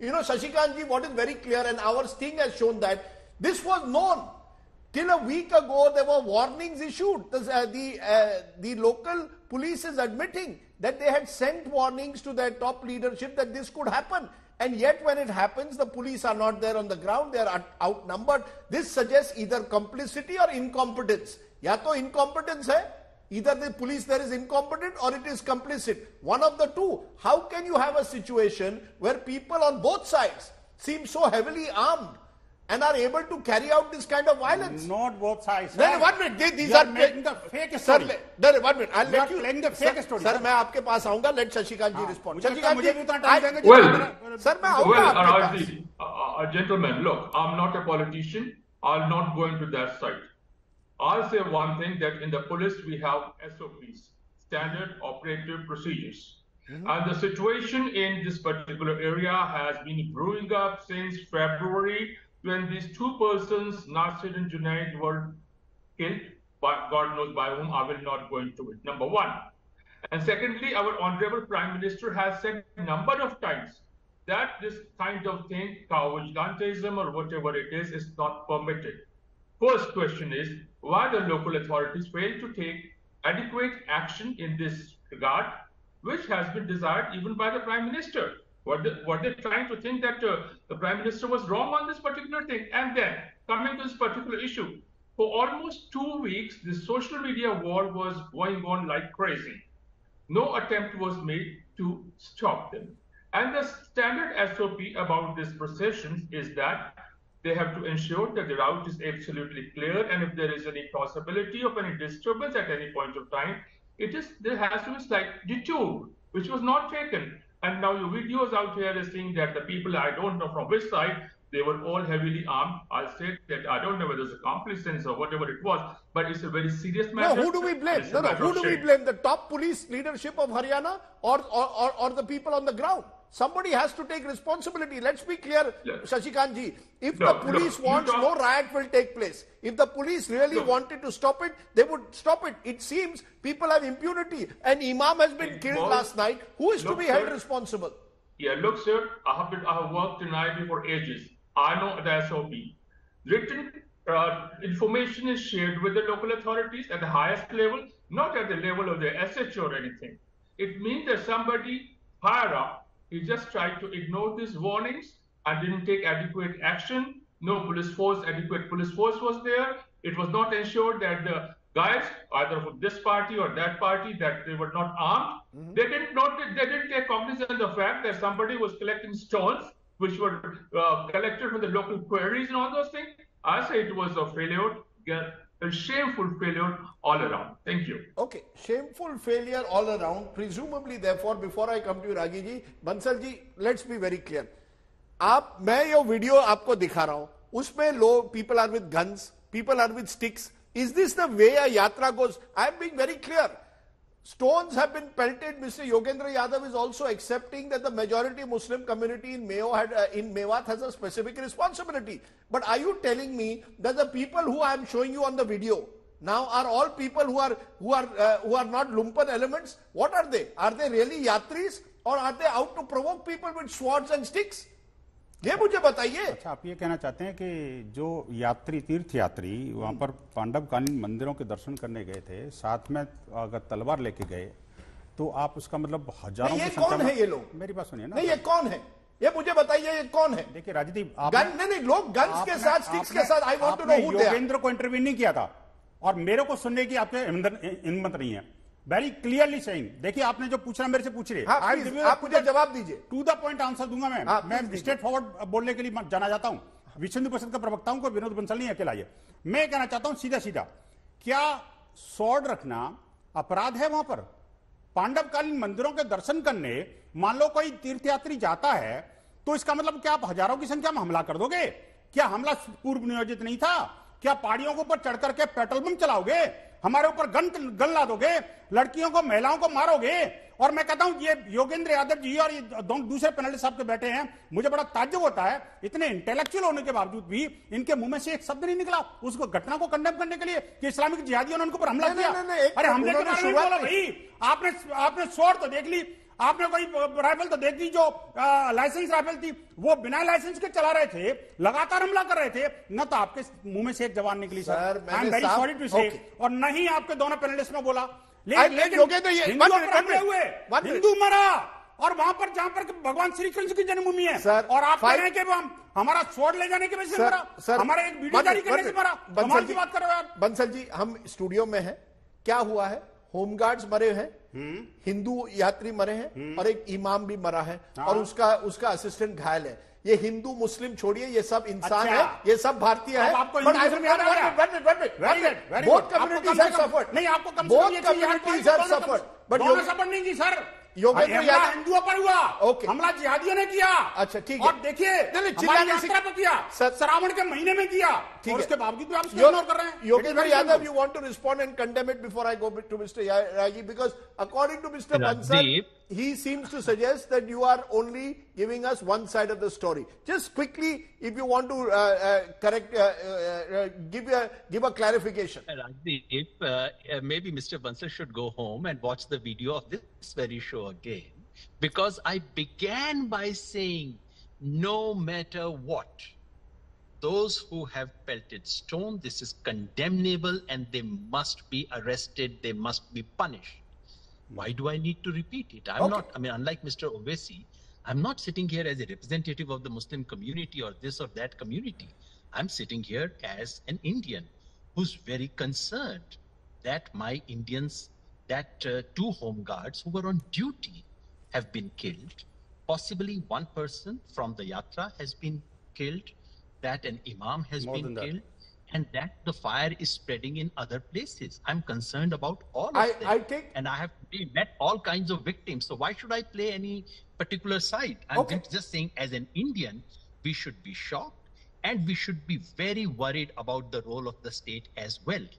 You know, Shashikant ji, what is very clear, and our sting has shown that this was known. Till a week ago, there were warnings issued. The, uh, the, uh, the local police is admitting that they had sent warnings to their top leadership that this could happen. And yet, when it happens, the police are not there on the ground, they are out- outnumbered. This suggests either complicity or incompetence. या तो incompetence है, either the police there is incompetent or it is complicit. One of the two. How can you have a situation where people on both sides seem so heavily armed and are able to carry out this kind of violence? Not both sides. Then sir. one minute, these, these You are, making the fake Sir, story. le- then one minute, I'll You let are you. playing the fake sir, story, Sir, sir. मैं आपके पास आऊंगा. Let Shashikant ji respond. मुझे लगता है Shashikant मुझे ji, भी उतना I- time देंगे Well- जितना- Sir, मैं आऊंगा Well, आपके पास. Rajdi, uh, uh, gentlemen, look, I'm not a politician. I'll not go into that side. I'll say one thing that in the police we have SOPs, standard operative procedures. And the situation in this particular area has been brewing up since February when these two persons, Nasir and Junaid, were killed. By God knows by whom. I will not go into it. Number one. And secondly, our honorable prime minister has said a number of times that this kind of thing, cow vigilantism or whatever it is, is not permitted. First question is why the local authorities fail to take adequate action in this regard, which has been desired even by the prime minister. What what they're trying to think that uh, the prime minister was wrong on this particular thing, and then coming to this particular issue, for almost two weeks, the social media war was going on like crazy no attempt was made to stop them. And the standard SOP about these processions is that they have to ensure that the route is absolutely clear, and if there is any possibility of any disturbance at any point of time, it is there has to be slight detour, which was not taken. And now your videos out here is saying that the people I don't know from which side they were all heavily armed. I'll say that I don't know whether it's accomplices or whatever it was, but it's a very serious No, matter. who do we blame? No, no, who do we blame? The top police leadership of Haryana or, or, or, or the people on the ground? Somebody has to take responsibility. Let's be clear, Look. Shashikant ji. If No, the police you wants, no riot will take place. If the police really Look. wanted to stop it, they would stop it. It seems people have impunity. An imam has been It killed was- last night. Who is to Look, be held sir. responsible? Yeah, look, sir, I have been, I have worked in IB for ages. I know the SOP. Written uh, information is shared with the local authorities at the highest level, not at the level of the SHO or anything. It means that somebody higher up, he just tried to ignore these warnings and didn't take adequate action. No police force, adequate police force was there. It was not ensured that the guys, either from this party or that party, that they were not armed. They didn't not they didn't take cognizance of the fact that somebody was collecting stones, which were uh, collected from the local quarries and all those things. I say it was a failure, a shameful failure all around. Thank you. Okay, shameful failure all around. Presumably, therefore, before I come to you, Ragi ji, Bansal ji, let's be very clear. आप मैं ये video आपको दिखा रहा हूँ उसमें लो people are with guns people are with sticks is this the way a yatra goes I am being very clear Stones have been pelted. Mr. Yogendra Yadav is also accepting that the majority Muslim community in Mayo had, uh, in Mewat has a specific responsibility. But are you telling me that the people who I am showing you on the video now are all people who are who are uh, who are not lumpen elements? What are they? Are they really yatris or are they out to provoke people with swords and sticks? ये मुझे बताइए। अच्छा आप ये कहना चाहते हैं कि जो यात्री तीर्थ यात्री वहाँ पर पांडव पांडवकालीन मंदिरों के दर्शन करने गए थे साथ में अगर तलवार लेके गए तो आप उसका मतलब हज़ारों ये कौन है ये लोग? मेरी बात सुनिए ना। नहीं ये कौन है? ये मुझे बताइए ये कौन है? देखिए राजदीप गन नहीं नहीं लोग गन्स के साथ स्टिक्स के साथ I want to know who Yogendra को इंटरव्यू नहीं किया था। और मेरे को सुनने की आपके हिम्मत नहीं है। वेरी क्लियरली सेइंग देखिए आपने जो पूछना मेरे से पूछ रहे हाँ, आप मुझे जवाब दीजिए। टू द पॉइंट आंसर दूँगा मैं। हाँ, मैं स्ट्रेट फॉरवर्ड बोलने के लिए जाना जाता हूँ। विश्व परिषद का प्रवक्ता हूँ विनोद बंसल नहीं अकेला ये। मैं कहना चाहता हूँ सीधा सीधा क्या स्वॉर्ड रखना अपराध है वहाँ पर? पांडवकालीन मंदिरों के दर्शन करने मान लो कोई तीर्थयात्री जाता है तो इसका मतलब क्या आप हज़ारों की संख्या में हमला कर दोगे? क्या हमला पूर्व नियोजित नहीं था? क्या पहाड़ियों के ऊपर चढ़ करके पेट्रोल पंप चलाओगे? हमारे ऊपर गन गन ला दोगे लड़कियों को महिलाओं को मारोगे। और मैं कहता हूँ ये योगेंद्र यादव जी और ये दोनों दूसरे पेनल्टी साहब के बैठे हैं मुझे बड़ा ताज्जुब होता है इतने इंटेलेक्चुअल होने के बावजूद भी इनके मुँह में से एक शब्द नहीं निकला उस घटना को कंडेम करने के लिए कि इस्लामिक जिहादियों ने उनके ऊपर हमला किया। अरे हमले के बारे में शुरुआत भाई आपने आपने शोर तो देख ली आपने कोई राइफल तो देख दी जो लाइसेंस राइफल थी? वो बिना लाइसेंस के चला रहे थे लगातार हमला कर रहे थे। न तो आपके मुँह में से एक जवान निकली sir, I am very sorry to say. और नहीं आपके दोनों पैनलिस्ट ने बोला। लेकिन minute. हिंदू मरा और वहाँ पर जहाँ पर भगवान श्री कृष्ण की जन्मभूमि है। सर, और आप कह रहे हैं कि हम हमारा स्वord ले जाने की वजह से मरा। हमारा एक वीडियो जारी करने से मरा। बंसल जी- की बात कर रहे हो आप बंसल जी हम स्टूडियो में हैं। क्या हुआ है? होमगार्ड्स मरे हैं हिंदू यात्री मरे हैं और एक इमाम भी मरा है और उसका उसका असिस्टेंट घायल है। ये हिंदू मुस्लिम छोड़िए ये सब इंसान अच्छा। है ये सब भारतीय है। आपको नहीं आपको सफ़र बट सफ़र नहीं जी सर? योगेंद्र यादव हिंदुओं पर हुआ। ओके। हमला जिहादियों ने किया। अच्छा ठीक है। और देखिए यात्रा पर किया। श्रावण के महीने में किया। ठीक है। उसके बावजूद भी आप इग्नोर कर रहे हैं। Yogendra Yadav you want to respond and condemn it before I go to mister Rajiv because according to mister Bansal he seems to suggest that you are only giving us one side of the story. Just quickly, if you want to uh, uh, correct, uh, uh, uh, give a give a clarification. Uh, uh, maybe Mr. Bansal should go home and watch the video of this very show again. Because I began by saying, no matter what, those who have pelted stone, this is condemnable and they must be arrested, they must be punished. Why do I need to repeat it? I'm Okay. not, I mean, unlike Mr. Owaisi, I'm not sitting here as a representative of the Muslim community or this or that community. I'm sitting here as an Indian who's very concerned that my Indians, that uh, two home guards who were on duty have been killed. Possibly one person from the yatra has been killed, that an imam has More been killed. that. And that the fire is spreading in other places. I'm concerned about all of I- them. I take- and I have met all kinds of victims. So why should I play any particular side? I'm Okay. just saying, as an Indian, we should be shocked and we should be very worried about the role of the state as well.